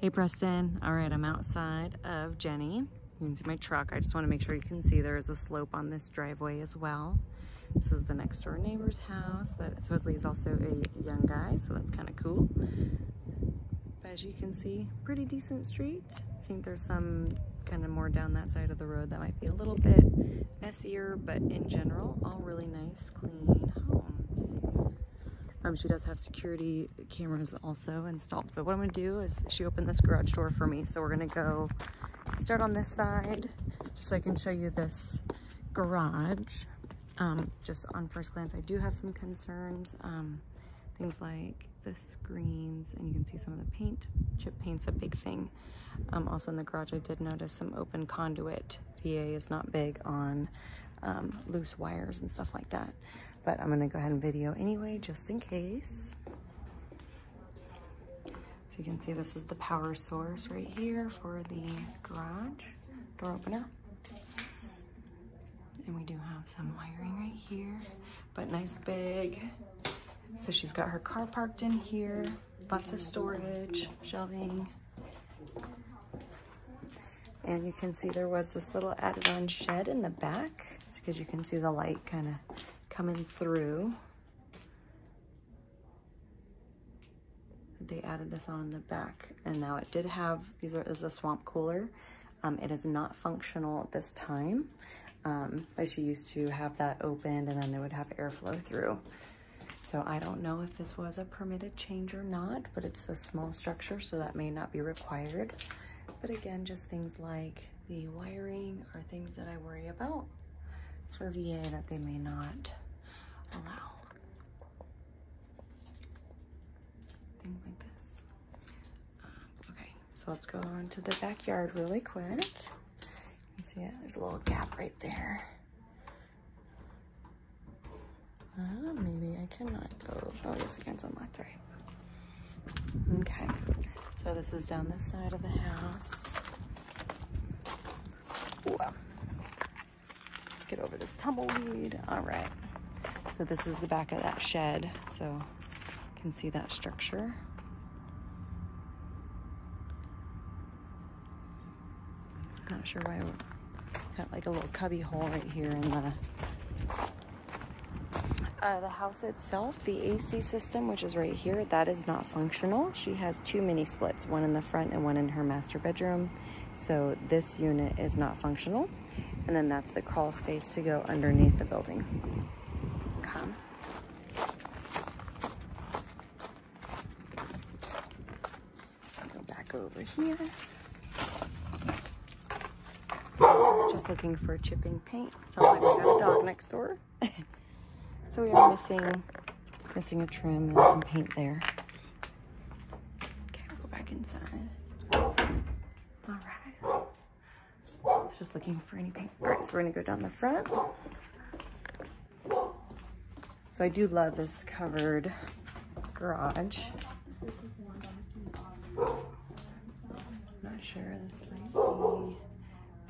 Hey Preston. All right, I'm outside of Jennie. You can see my truck. I just want to make sure you can see there is a slope on this driveway as well. This is the next door neighbor's house that supposedly is also a young guy, so that's kind of cool. But as you can see, pretty decent street. I think there's some kind of more down that side of the road that might be a little bit messier, but in general, all really nice, clean. Um, she does have security cameras also installed. But what I'm gonna do is she opened this garage door for me. So we're gonna go start on this side just so I can show you this garage. Um, just on first glance, I do have some concerns. Um, things like the screens and you can see some of the paint. Chip paint's a big thing. Um, also in the garage, I did notice some open conduit. VA is not big on um, loose wires and stuff like that but I'm gonna go ahead and video anyway, just in case. So you can see this is the power source right here for the garage door opener. And we do have some wiring right here, but nice big. So she's got her car parked in here, lots of storage, shelving. And you can see there was this little added on shed in the back because you can see the light kind of coming through. They added this on in the back and now it did have, these are, is a swamp cooler. Um, it is not functional at this time. Um, but she used to have that opened and then they would have airflow through. So I don't know if this was a permitted change or not, but it's a small structure, so that may not be required. But again, just things like the wiring are things that I worry about for VA that they may not allow. Things like this. Um, okay, so let's go on to the backyard really quick. You can see it? There's a little gap right there. Uh, maybe I cannot go. Oh, yes, against unlocked, right. Okay, so this is down this side of the house. Ooh. Get over this tumbleweed. All right. So this is the back of that shed. So you can see that structure. Not sure why I got like a little cubby hole right here in the uh, the house itself, the AC system, which is right here, that is not functional. She has two mini splits, one in the front and one in her master bedroom. So this unit is not functional. And then that's the crawl space to go underneath the building. Come. Go back over here. Just looking for chipping paint. Sounds like we got a dog next door. so we are missing missing a trim and some paint there. Okay, we'll go back inside. All right. Just looking for anything. All right, so we're gonna go down the front. So I do love this covered garage. I'm not sure, this might be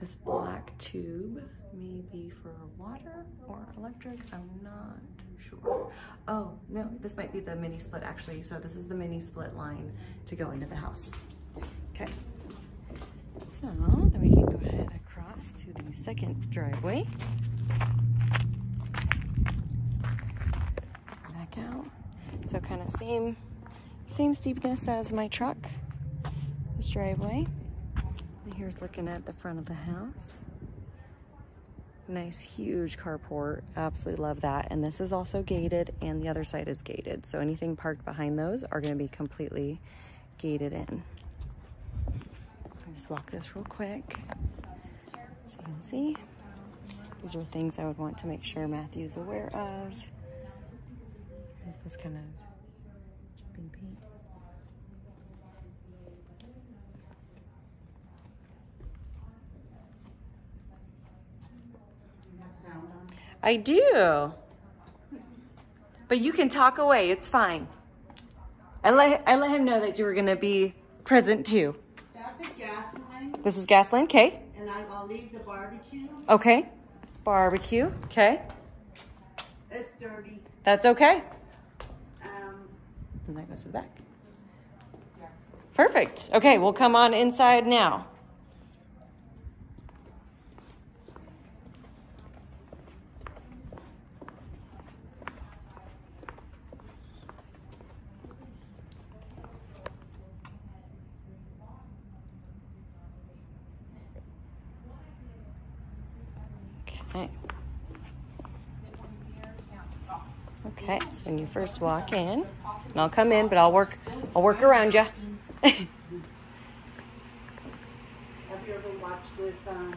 this black tube, maybe for water or electric, I'm not sure. Oh, no, this might be the mini split actually. So this is the mini split line to go into the house. Okay. So then we can go ahead to the second driveway. Let's go back out. So kind of same, same steepness as my truck, this driveway. And here's looking at the front of the house. Nice, huge carport. Absolutely love that. And this is also gated and the other side is gated. So anything parked behind those are gonna be completely gated in. I'll just walk this real quick. So you can see, these are things I would want to make sure Matthew's aware of. Is this kind of chipping paint? I do. But you can talk away, it's fine. I let, I let him know that you were gonna be present too. That's a gas line, This is Gasland, okay? I'll leave the barbecue. Okay. Barbecue, okay? It's dirty. That's okay. Um, And that goes to the back. yeah. Perfect. Okay, we'll come on inside now. Okay. Okay, so when you first walk in, and I'll come in, but I'll work, I'll work around you. Have you ever watched this, um, what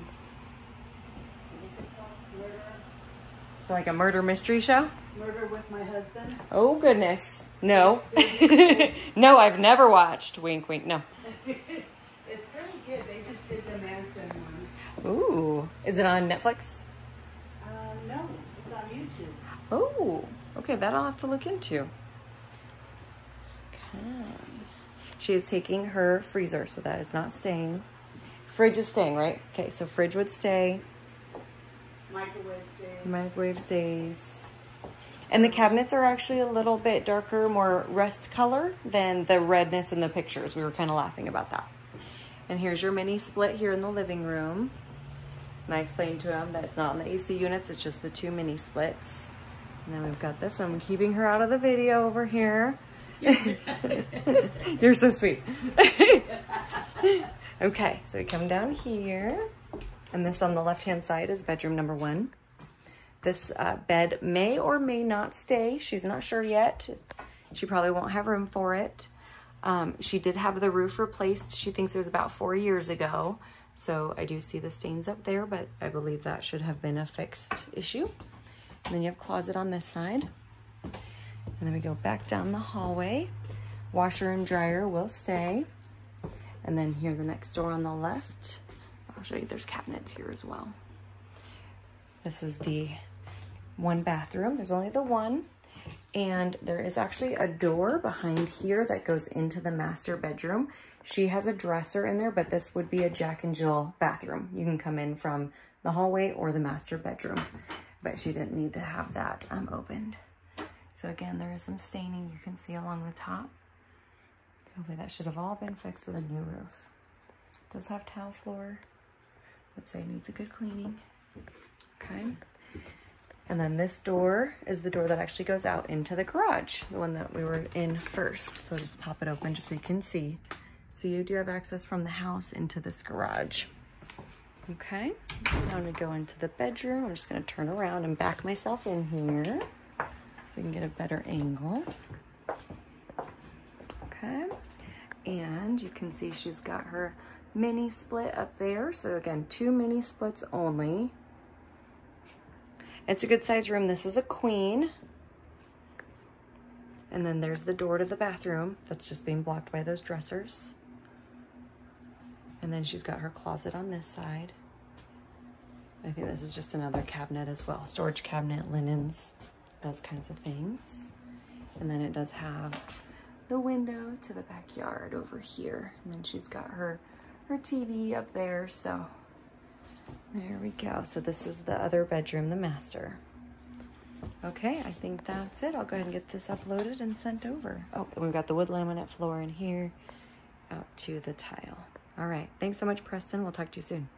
is it called? Murder, It's like a murder mystery show. Murder with My Husband? Oh goodness, no, no, I've never watched. Wink, wink. No. It's pretty good. They just did the Manson one. Ooh, is it on Netflix? No, it's on YouTube. Oh, okay, that I'll have to look into. Okay. She is taking her freezer, so that is not staying. Fridge is staying, right? Okay, so fridge would stay. Microwave stays. Microwave stays. And the cabinets are actually a little bit darker, more rust color than the redness in the pictures. We were kind of laughing about that. And here's your mini split here in the living room. And I explained to him that it's not in the AC units, it's just the two mini splits. And then we've got this. I'm keeping her out of the video over here. You're so sweet. okay, so we come down here. And this on the left-hand side is bedroom number one. This uh, bed may or may not stay. She's not sure yet. She probably won't have room for it. Um, she did have the roof replaced. She thinks it was about four years ago. So I do see the stains up there, but I believe that should have been a fixed issue. And then you have closet on this side. And then we go back down the hallway. Washer and dryer will stay. And then here the next door on the left. I'll show you there's cabinets here as well. This is the one bathroom. There's only the one. And there is actually a door behind here that goes into the master bedroom. She has a dresser in there, but this would be a Jack and Jill bathroom. You can come in from the hallway or the master bedroom, but she didn't need to have that um, opened. So again, there is some staining you can see along the top. So hopefully that should have all been fixed with a new roof. Does have tile floor. Would say needs a good cleaning. Okay. And then this door is the door that actually goes out into the garage, the one that we were in first. So just pop it open just so you can see. So you do have access from the house into this garage. Okay, I'm gonna go into the bedroom. I'm just gonna turn around and back myself in here so we can get a better angle. Okay, and you can see she's got her mini split up there. So again, two mini splits only. It's a good size room. This is a queen. And then there's the door to the bathroom that's just being blocked by those dressers. And then she's got her closet on this side. I think this is just another cabinet as well. Storage cabinet, linens, those kinds of things. And then it does have the window to the backyard over here. And then she's got her, her TV up there. So there we go. So this is the other bedroom, the master. Okay, I think that's it. I'll go ahead and get this uploaded and sent over. Oh, and we've got the wood laminate floor in here out to the tile. All right. Thanks so much, Preston. We'll talk to you soon.